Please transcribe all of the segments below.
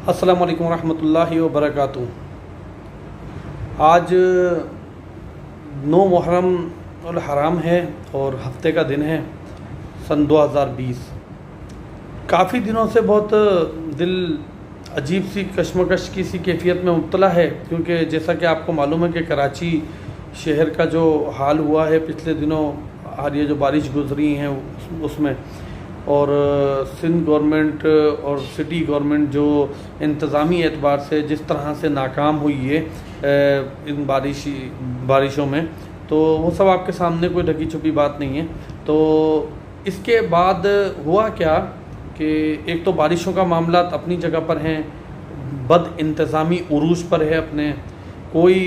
अस्सलाम वालेकुम रहमतुल्लाहि व बरकातुहू आज नौ मुहर्रम उल हराम है और हफ़्ते का दिन है सन 2020 काफ़ी दिनों से बहुत दिल अजीब सी कश्मकश की सी कैफियत में मुबतला है, क्योंकि जैसा कि आपको मालूम है कि कराची शहर का जो हाल हुआ है, पिछले दिनों हाल ये जो बारिश गुजरी हैं उसमें। और सिंध गवर्नमेंट और सिटी गवर्नमेंट जो इंतज़ामी एतबार से जिस तरह से नाकाम हुई है इन बारिश बारिशों में तो वो सब आपके सामने कोई ढकी छुपी बात नहीं है। तो इसके बाद हुआ क्या कि एक तो बारिशों का मामला अपनी जगह पर हैं बद इंतज़ामी उरूज पर है अपने कोई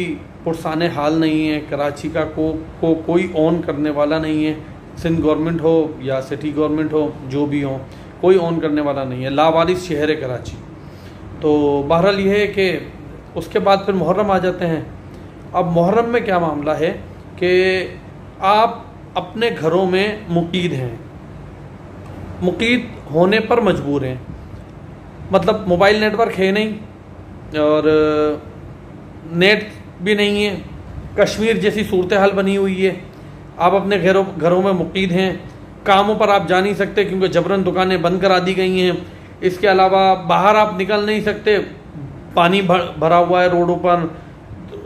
पुरसान हाल नहीं है कराची का को, को कोई ऑन करने वाला नहीं है सिंध गवर्नमेंट हो या सिटी गवर्नमेंट हो, जो भी हो, कोई ऑन करने वाला नहीं है। लावारिस शहर है कराची। तो बहरहाल ये है कि उसके बाद फिर मुहर्रम आ जाते हैं। अब मुहर्रम में क्या मामला है कि आप अपने घरों में मुकीद हैं। मुकीद होने पर मजबूर हैं। मतलब मोबाइल नेटवर्क है नहीं और नेट भी नहीं है। कश्मीर जैसी सूरत हाल बनी हुई है। आप अपने घरों घरों में मुकीद हैं। कामों पर आप जा नहीं सकते क्योंकि जबरन दुकानें बंद करा दी गई हैं। इसके अलावा बाहर आप निकल नहीं सकते। पानी भर, भरा हुआ है रोडों पर।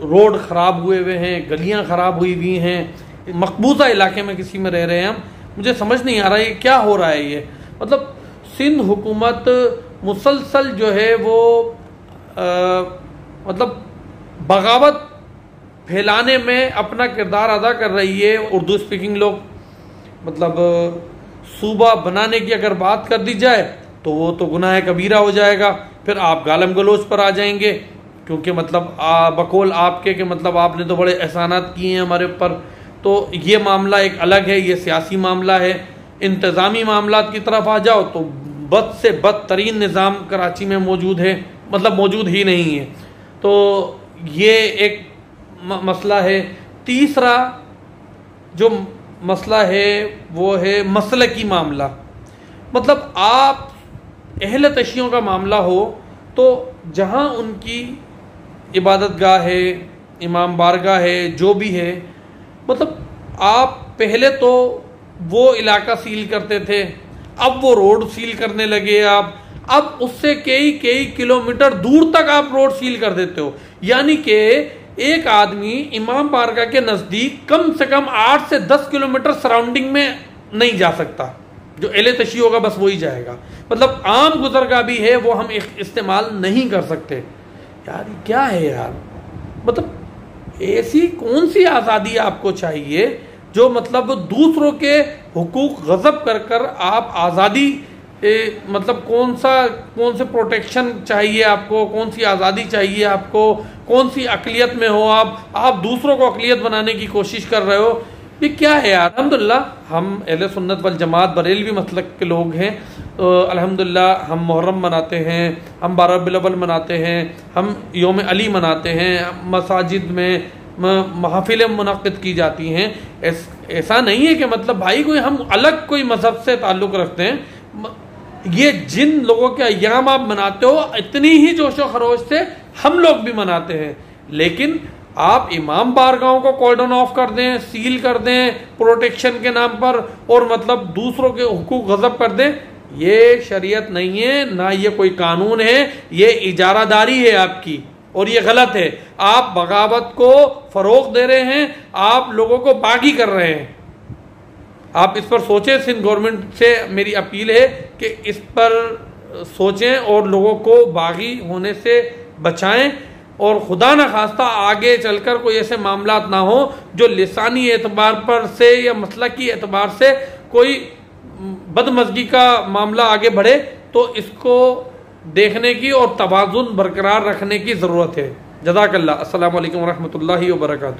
रोड ख़राब हुए हुए हैं गलियाँ ख़राब हुई हुई हैं। मकबूजा इलाके में किसी में रह रहे हैं हम। मुझे समझ नहीं आ रहा है क्या हो रहा है ये। मतलब सिंध हुकूमत मुसलसल जो है वो आ, मतलब बगावत फैलाने में अपना किरदार अदा कर रही है उर्दू स्पीकिंग लोग। मतलब सूबा बनाने की अगर बात कर दी जाए तो वो तो गुनाह कबीरा हो जाएगा। फिर आप गालम गलोच पर आ जाएँगे क्योंकि मतलब आ, बकौल आपके के मतलब आपने तो बड़े एहसानात किए हैं हमारे ऊपर। तो ये मामला एक अलग है ये सियासी मामला है। इंतज़ामी मामला की तरफ़ आ जाओ तो बद से बदतरीन निज़ाम कराची में मौजूद है। मतलब मौजूद ही नहीं है। तो ये एक मसला है। तीसरा जो मसला है, वो है मसल की मामला। मतलब आप अहल तशियों का मामला हो तो जहाँ उनकी इबादत गाह है, इमाम बारगाह है, जो भी है मतलब आप पहले तो वो इलाका सील करते थे, अब वो रोड सील करने लगे आप, अब उससे कई कई किलोमीटर दूर तक आप रोड सील कर देते हो। यानी कि एक आदमी इमाम बारगा के नज़दीक कम से कम आठ से दस किलोमीटर सराउंडिंग में नहीं जा सकता। जो एले तशी होगा, बस वही जाएगा। मतलब आम गुजरगा भी है, वो हम इस्तेमाल नहीं कर सकते। यार क्या है यार? मतलब ऐसी कौन सी आज़ादी आपको चाहिए, जो मतलब दूसरों के हुकूक गजब कर कर आप आज़ादी ए, मतलब कौन सा कौन से प्रोटेक्शन चाहिए आपको कौन सी आज़ादी चाहिए आपको कौन सी अकलियत में हो आप आप दूसरों को अकलियत बनाने की कोशिश कर रहे हो ये क्या है यार? अलहमदिल्ला हम अहल सुन्नत वल जमात बरेलवी मतलब के लोग हैं तो अलहमदिल्ला हम मुहर्रम मनाते हैं हम बारह बिलवल मनाते हैं हम योम अली मनाते हैं मसाजिद में महफिल मुनद की जाती हैं। ऐसा नहीं है कि मतलब भाई कोई हम अलग कोई मज़हब से ताल्लुक़ रखते हैं ये जिन लोगों के अयाम आप मनाते हो, इतनी ही जोशो खरोश से हम लोग भी मनाते हैं। लेकिन आप इमाम बारगाहों को कॉर्डन ऑफ़ कर दें सील कर दें प्रोटेक्शन के नाम पर, और मतलब दूसरों के हुकूक गजब कर दें, ये शरीयत नहीं है, ना ये कोई कानून है, ये इजारादारी है आपकी, और ये गलत है। आप बगावत को फरोग दे रहे हैं, आप लोगों को बागी कर रहे हैं। आप इस पर सोचें सिंध गवर्नमेंट से मेरी अपील है कि इस पर सोचें और लोगों को बागी होने से बचाएँ। और खुदा न खास्ता आगे चलकर कोई ऐसे मामला ना हो जो लसानी एतबार पर से या मसला की एतबार से कोई बदमजगी का मामला आगे बढ़े तो इसको देखने की और तोज़ुन बरकरार रखने की ज़रूरत है। जजाकल्ला असल वरहमल वर्का